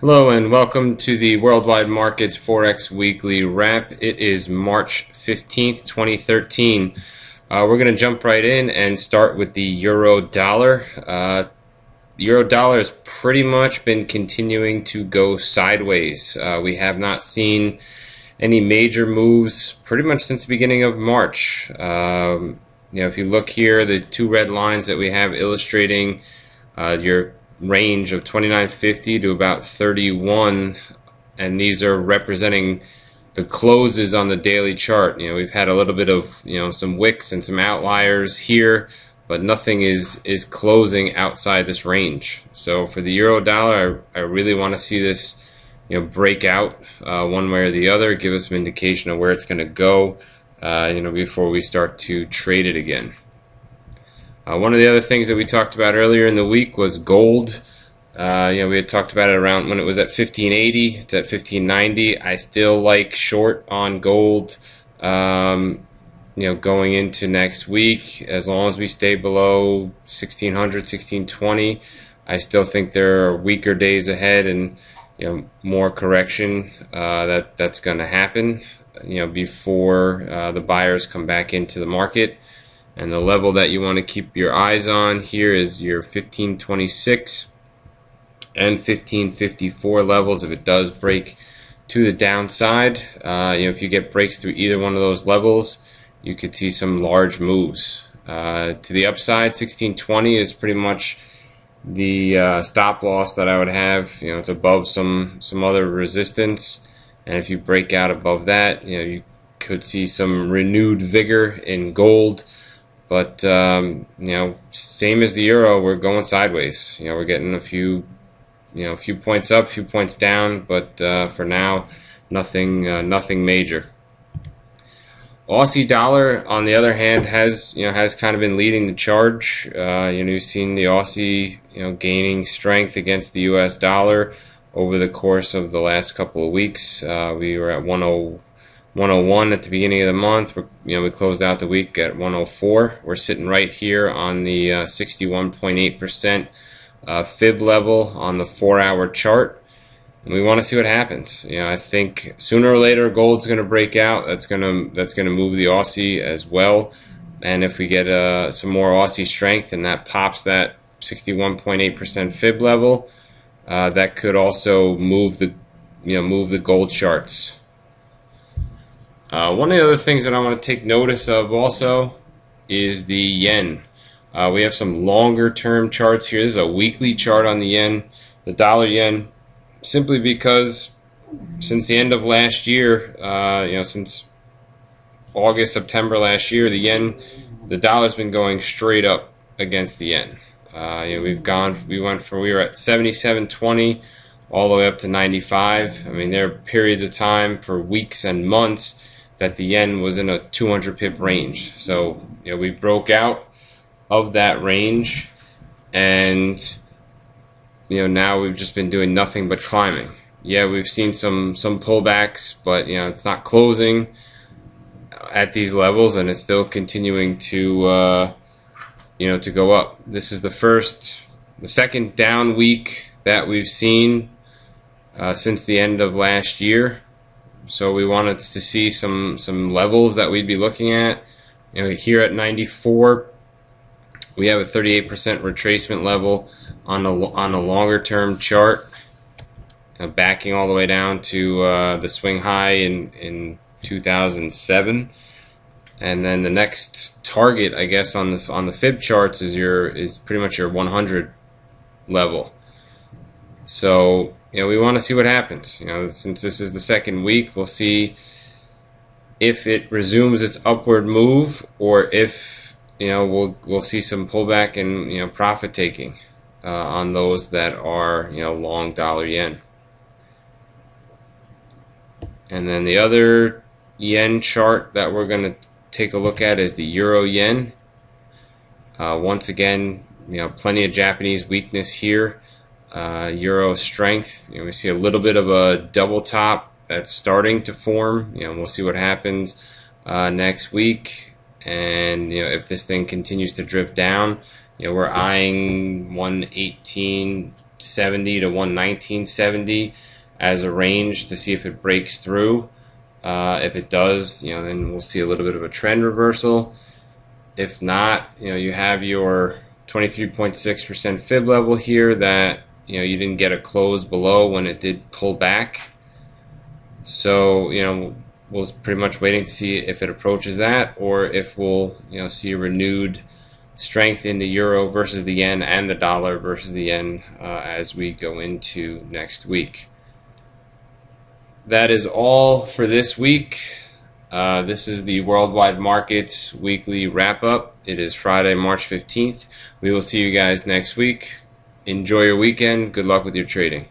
Hello and welcome to the Worldwide Markets Forex Weekly Wrap. It is March 15th, 2013. Uh, we're going to jump right in and start with the euro dollar. Uh, euro dollar has pretty much been continuing to go sideways. Uh, we have not seen any major moves pretty much since the beginning of March. Um, you know, if you look here, the two red lines that we have illustrating uh, your range of 29.50 to about 31, and these are representing the closes on the daily chart. You know, we've had a little bit of you know some wicks and some outliers here, but nothing is is closing outside this range. So for the euro dollar, I, I really want to see this you know break out uh, one way or the other, give us some indication of where it's going to go. Uh, you know, before we start to trade it again. Uh, one of the other things that we talked about earlier in the week was gold. Uh, you know, we had talked about it around when it was at 1580. It's at 1590. I still like short on gold. Um, you know, going into next week, as long as we stay below 1600, 1620, I still think there are weaker days ahead and you know more correction uh, that that's going to happen. You know, before uh, the buyers come back into the market. And the level that you want to keep your eyes on here is your 1526 and 1554 levels if it does break to the downside. Uh, you know, if you get breaks through either one of those levels, you could see some large moves. Uh, to the upside, 1620 is pretty much the uh, stop loss that I would have. You know, it's above some some other resistance, and if you break out above that, you know, you could see some renewed vigor in gold. But um, you know, same as the euro, we're going sideways. You know, we're getting a few, you know, a few points up, a few points down, but uh, for now, nothing, uh, nothing major. Aussie dollar, on the other hand, has you know has kind of been leading the charge. Uh, you know, you've seen the Aussie you know gaining strength against the U.S. dollar over the course of the last couple of weeks. Uh, we were at 10 101 at the beginning of the month. We're, you know, we closed out the week at 104. We're sitting right here on the 61.8% uh, uh, fib level on the four-hour chart. And we want to see what happens. You know, I think sooner or later gold's going to break out. That's going to that's going to move the Aussie as well. And if we get uh, some more Aussie strength and that pops that 61.8% fib level, uh, that could also move the you know move the gold charts. Uh, one of the other things that I want to take notice of also is the yen. Uh, we have some longer term charts here. This is a weekly chart on the yen, the dollar yen, simply because since the end of last year, uh, you know, since August, September last year, the yen, the dollar's been going straight up against the yen. Uh, you know, we've gone, we went from, we were at 77.20 all the way up to 95. I mean, there are periods of time for weeks and months that the yen was in a 200 pip range. So you know we broke out of that range, and you know now we've just been doing nothing but climbing. Yeah, we've seen some some pullbacks, but you know it's not closing at these levels, and it's still continuing to uh, you know to go up. This is the first, the second down week that we've seen uh, since the end of last year. So we wanted to see some some levels that we'd be looking at. You know, here at 94, we have a 38% retracement level on a on a longer term chart, backing all the way down to uh, the swing high in in 2007. And then the next target, I guess, on the on the fib charts is your is pretty much your 100 level. So you know, we want to see what happens. You know, since this is the second week, we'll see if it resumes its upward move or if you know we'll we'll see some pullback and you know profit taking uh, on those that are you know long dollar yen. And then the other yen chart that we're going to take a look at is the euro yen. Uh, once again, you know, plenty of Japanese weakness here uh, euro strength. You know, we see a little bit of a double top that's starting to form. You know, we'll see what happens uh, next week. And you know, if this thing continues to drift down, you know, we're eyeing 118 170 to 119.70 as a range to see if it breaks through. Uh, if it does, you know, then we'll see a little bit of a trend reversal. If not, you know, you have your 23.6% fib level here that, you know, you didn't get a close below when it did pull back. So, you know, we'll pretty much waiting to see if it approaches that or if we'll, you know, see a renewed strength in the euro versus the yen and the dollar versus the yen uh, as we go into next week. That is all for this week. Uh, this is the Worldwide Markets weekly wrap up. It is Friday, March 15th. We will see you guys next week. Enjoy your weekend. Good luck with your trading.